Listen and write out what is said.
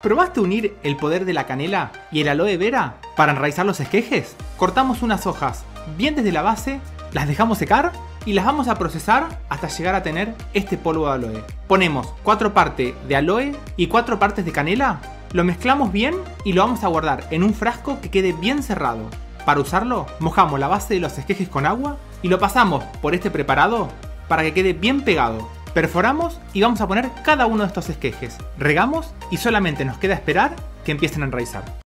¿Probaste unir el poder de la canela y el aloe vera para enraizar los esquejes? Cortamos unas hojas bien desde la base, las dejamos secar y las vamos a procesar hasta llegar a tener este polvo de aloe. Ponemos 4 partes de aloe y 4 partes de canela, lo mezclamos bien y lo vamos a guardar en un frasco que quede bien cerrado. Para usarlo, mojamos la base de los esquejes con agua y lo pasamos por este preparado para que quede bien pegado. Perforamos y vamos a poner cada uno de estos esquejes. Regamos y solamente nos queda esperar que empiecen a enraizar.